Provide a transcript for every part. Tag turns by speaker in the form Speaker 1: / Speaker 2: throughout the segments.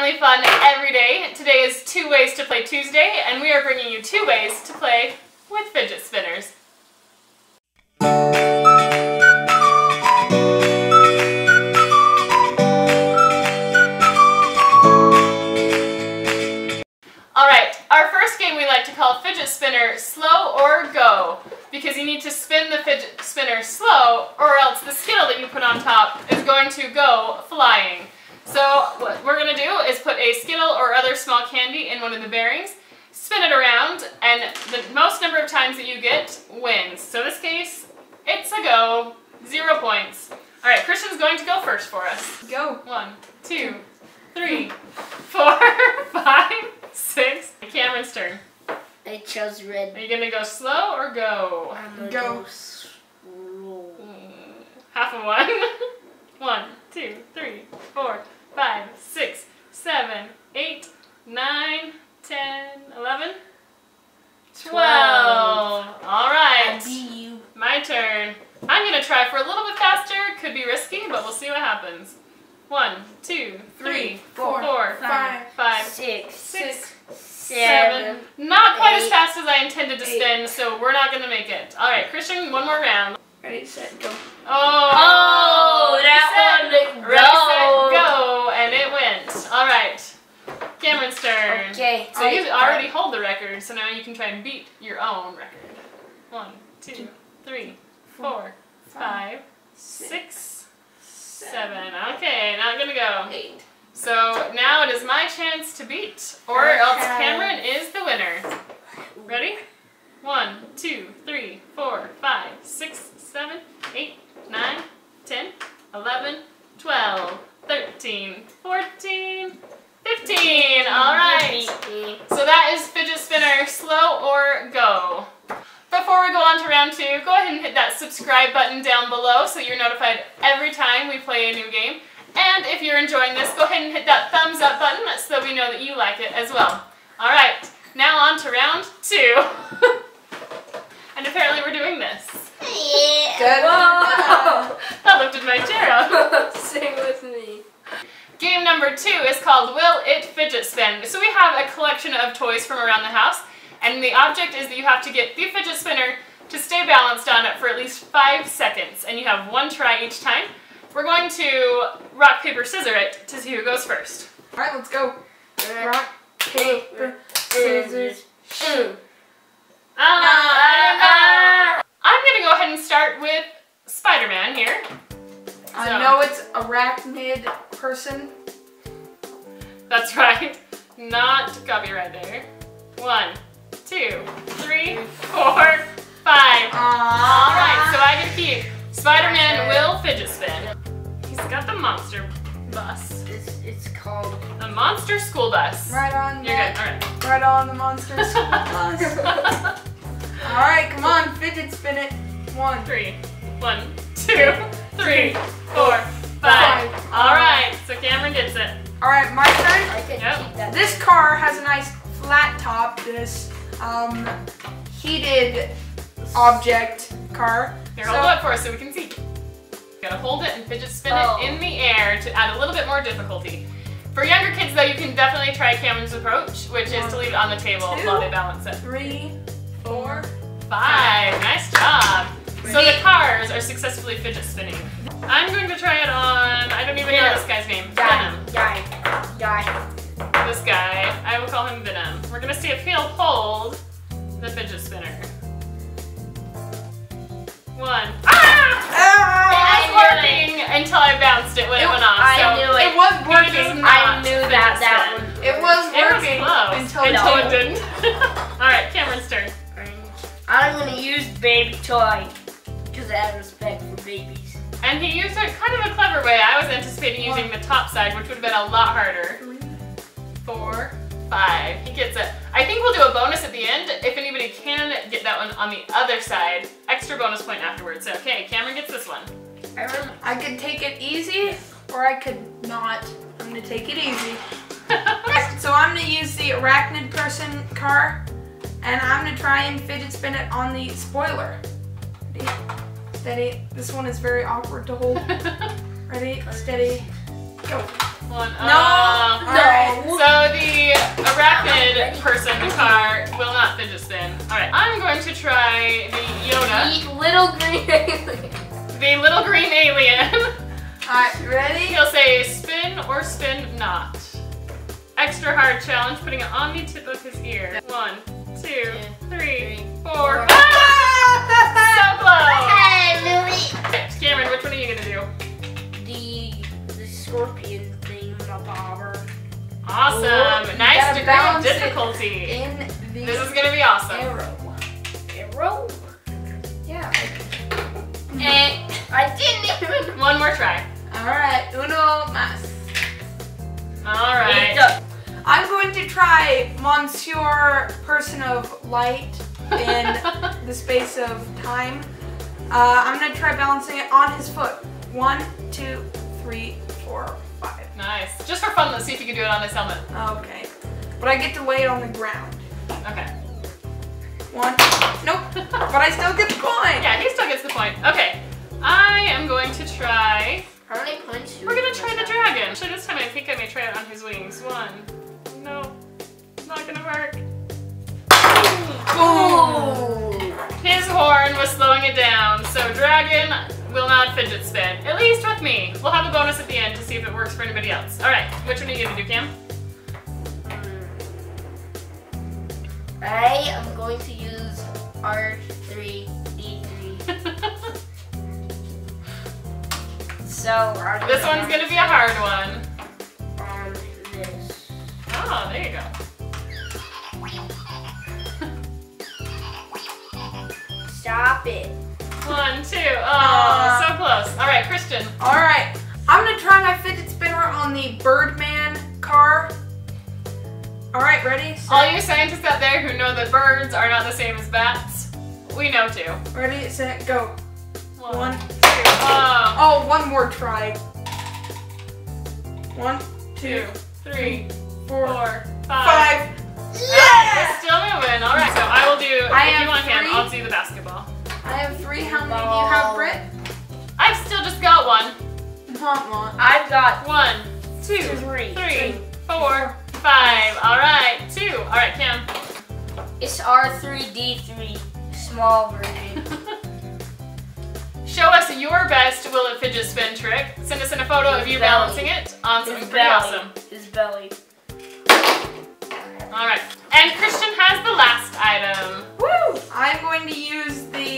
Speaker 1: family fun every day. Today is two ways to play Tuesday, and we are bringing you two ways to play with fidget spinners. Small in one of the bearings, spin it around, and the most number of times that you get wins. So in this case, it's a go, zero points. Alright, Christian's going to go first for us.
Speaker 2: Go.
Speaker 1: One, two, three, four, five, six. Cameron's turn.
Speaker 3: I chose red.
Speaker 1: Are you gonna go slow or go?
Speaker 3: I'm gonna
Speaker 2: Go.
Speaker 3: go slow.
Speaker 1: Half of one. One, two, three, four, five, six, seven, eight, nine, ten, eleven, twelve. All right, my turn. I'm gonna try for a little bit faster. Could be risky, but we'll see what happens. One, two, three,
Speaker 2: four,
Speaker 1: four,
Speaker 2: five,
Speaker 1: five,
Speaker 3: Six.
Speaker 1: six,
Speaker 3: Seven.
Speaker 1: Not quite as fast as I intended to
Speaker 2: eight.
Speaker 1: spin, so we're not gonna make it. All right, Christian, one more round.
Speaker 2: Ready, set, go.
Speaker 1: Oh,
Speaker 3: that
Speaker 1: reset,
Speaker 3: one.
Speaker 1: Ready,
Speaker 3: Go.
Speaker 1: set, go, and it went. All right, Cameron's turn.
Speaker 3: Okay.
Speaker 1: So you already hold the record, so now you can try and beat your own record. One, two, three, four, five, six, seven. Okay, now I'm gonna go.
Speaker 2: Eight.
Speaker 1: So now it is my chance to beat, or else Cameron is the winner. Ready? One, two, three, four, five, six, seven, eight, nine, ten, eleven, twelve, thirteen, fourteen, fifteen. All right. So that is fidget spinner, slow or go. Before we go on to round two, go ahead and hit that subscribe button down below so you're notified every time we play a new game. And if you're enjoying this, go ahead and hit that thumbs up button so that we know that you like it as well. All right, now on to round two. and apparently we're doing this.
Speaker 2: Good.
Speaker 1: I lifted my chair up.
Speaker 3: Sing with me.
Speaker 1: Game number two is called Will It Fidget Spin. So we have a collection of toys from around the house, and the object is that you have to get the fidget spinner to stay balanced on it for at least five seconds, and you have one try each time. We're going to rock, paper, scissor it to see who goes first.
Speaker 2: All right, let's go. Rock, paper, scissors, shoot.
Speaker 1: Ah, I'm going to go ahead and start with Spider-Man here.
Speaker 2: I know it's arachnid person.
Speaker 1: That's right. Not copyright there. One, two, three, four, five. All right, so I to keep. Spider-Man will fidget spin. He's got the monster bus,
Speaker 3: It's, it's called.
Speaker 1: the monster school bus.
Speaker 2: Right on
Speaker 1: You're
Speaker 2: that.
Speaker 1: good. All right.
Speaker 2: Right on the monster school bus. All right, come on, fidget spin it. One.
Speaker 1: Three. One, two, three, four, All right,
Speaker 2: my turn.
Speaker 3: I could
Speaker 1: Yep.
Speaker 3: that.
Speaker 2: This car has a nice flat top. This um, heated object car.
Speaker 1: Here,
Speaker 2: So-
Speaker 1: hold it for us so we can see. You gotta hold it and fidget spin
Speaker 3: Oh.
Speaker 1: it in the air to add a little bit more difficulty. For younger kids, though, you can definitely try Cameron's approach, which is to leave it on the table
Speaker 2: Two.
Speaker 1: while they balance it.
Speaker 2: Three, four.
Speaker 1: Five. Nice job. So the cars are successfully fidget spinning. I'm going to try it on. I don't even know this guy's name.
Speaker 3: Die.
Speaker 1: Venom.
Speaker 3: Die. Die.
Speaker 1: This guy. I will call him Venom. We're gonna see if he'll hold the fidget spinner. One. Ah!
Speaker 2: Ah!
Speaker 1: It was working until I bounced it when it,
Speaker 2: It-
Speaker 1: went off.
Speaker 3: I
Speaker 1: so
Speaker 3: knew
Speaker 2: It was working.
Speaker 3: I knew that that would.
Speaker 2: It was
Speaker 1: It was
Speaker 2: working until
Speaker 1: until
Speaker 2: it
Speaker 1: it didn't. All right, Cameron's turn.
Speaker 3: I'm gonna use baby toy because I have respect for babies.
Speaker 1: And he used it kind of a clever way. I was anticipating using the top side, which would have been a lot harder. Four, five. He gets it. I think we'll do a bonus at the end. If anybody can get that one on the other side, extra bonus point afterwards. So, okay, Cameron gets this one.
Speaker 3: I.
Speaker 2: I could take it easy, or I could not. I'm gonna take it easy. So I'm gonna use the arachnid person car, and I'm gonna try and fidget spin it on the spoiler. Ready? Steady. This one is very awkward to hold. Ready? Steady. Go.
Speaker 1: One.
Speaker 2: No.
Speaker 1: Uh,
Speaker 2: Alright.
Speaker 1: So the rapid
Speaker 3: ready.
Speaker 1: person, the car, will not fidget spin. Alright, I'm going to try the Yoda,
Speaker 3: The little green alien.
Speaker 1: the little green alien.
Speaker 2: Alright, ready?
Speaker 1: He'll say spin or spin not. Extra hard challenge, putting it on the tip of his ear. One, two, three, four.
Speaker 3: four.
Speaker 1: Ah! So close!
Speaker 3: Hey, Louie.
Speaker 1: Cameron, which one are you gonna do?
Speaker 3: The the scorpion thing, the auburn.
Speaker 1: Awesome.
Speaker 2: Ooh,
Speaker 1: nice
Speaker 2: gotta
Speaker 1: degree of difficulty.
Speaker 2: In the
Speaker 1: This is gonna be awesome.
Speaker 2: arrow.
Speaker 3: Arrow.
Speaker 2: Yeah.
Speaker 1: Eh.
Speaker 3: I didn't even.
Speaker 1: One more try.
Speaker 2: Alright, uno mas.
Speaker 1: All right.
Speaker 2: I'm going to try Monsieur Person of Light in the space of time. Uh, I'm gonna try balancing it on his foot. One, two, three, four, five.
Speaker 1: Nice. Just for fun, let's see if you can do it on his helmet.
Speaker 2: Okay. But I get to lay it on the ground.
Speaker 1: Okay.
Speaker 2: One. Nope. but I still get the point.
Speaker 1: Yeah, he still gets the point. Okay. I am going to try.
Speaker 3: How many points? do
Speaker 1: We're gonna try the dragon. Actually, this time I think I may try it on his wings. One. No. It's not gonna work.
Speaker 3: Ooh.
Speaker 1: His horn was slowing it down, so dragon will not fidget spin. At least with me. We'll have a bonus at the end to see if it works for anybody else. All right. Which one are you gonna do, Cam?
Speaker 3: I am going to use R3D3. So I'm
Speaker 1: this one's gonna be a hard one.
Speaker 3: on this.
Speaker 1: Oh, there you go.
Speaker 3: Stop it.
Speaker 1: One, two. Oh,
Speaker 2: Uh,
Speaker 1: so close. All right, Christian.
Speaker 2: Alright. I'm gonna try my fidget spinner on the Birdman car. Alright, ready? Set,
Speaker 1: All you scientists out there who know that birds are not the same as bats, we know too.
Speaker 2: Ready, set, go. One,
Speaker 1: two. Oh,
Speaker 2: Oh, one more try. One,
Speaker 1: two,
Speaker 2: two,
Speaker 1: three,
Speaker 2: four,
Speaker 1: four, five.
Speaker 2: five. Yeah!
Speaker 1: still moving. All right, so I will do.
Speaker 2: I
Speaker 1: if you want him. I'll do the basketball.
Speaker 2: I have three. How many do you have, Britt?
Speaker 1: I've still just got one.
Speaker 2: Want one.
Speaker 3: I've got
Speaker 1: One, two,
Speaker 3: three.
Speaker 1: three, four, five. All right, two. All right, Cam.
Speaker 3: It's R3D3 small version.
Speaker 1: Show us your best will it fidget spin trick. Send us in a photo of you balancing it on something
Speaker 3: His
Speaker 1: pretty
Speaker 3: belly.
Speaker 1: awesome.
Speaker 3: His belly.
Speaker 1: All right,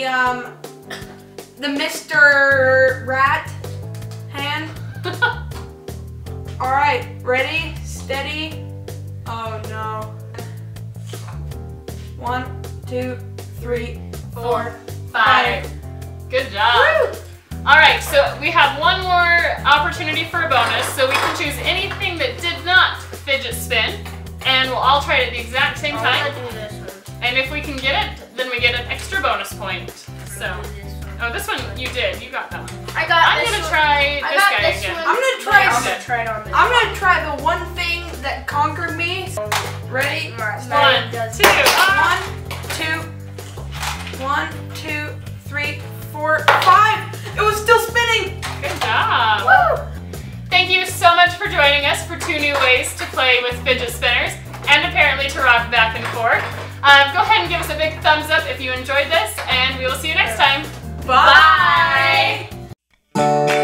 Speaker 1: the
Speaker 2: um, the Mr. Rat hand. All right, ready, steady. Oh no. One, two, three, four,
Speaker 1: Five. Good job.
Speaker 2: Woo!
Speaker 1: All right, so we have one more opportunity for a bonus. So we can choose anything that did not fidget spin, and we'll all try it at the exact same
Speaker 3: I
Speaker 1: time.
Speaker 3: do this one.
Speaker 1: And if we can get it, then we get an extra bonus point. So,
Speaker 3: I'm gonna do this one.
Speaker 1: oh, this one you did. You got that one.
Speaker 3: I got
Speaker 1: I'm
Speaker 3: this
Speaker 1: gonna
Speaker 3: one.
Speaker 1: try
Speaker 3: I
Speaker 1: this
Speaker 3: got
Speaker 1: guy
Speaker 3: this
Speaker 1: again.
Speaker 3: one.
Speaker 2: I'm gonna try
Speaker 3: I'm gonna try it on this.
Speaker 2: I'm gonna try the one thing that conquered me. Ready?
Speaker 3: Alright,
Speaker 1: One, two, ah.
Speaker 2: One, two, one, two, three, four, five. It was still spinning.
Speaker 1: Good job.
Speaker 2: Woo!
Speaker 1: Thank you so much for joining us for two new ways to play with fidget spinners and apparently to rock back and forth. Um, go ahead and give us a big thumbs up if you enjoyed this, and we will see you next time.
Speaker 2: Bye.
Speaker 1: Bye.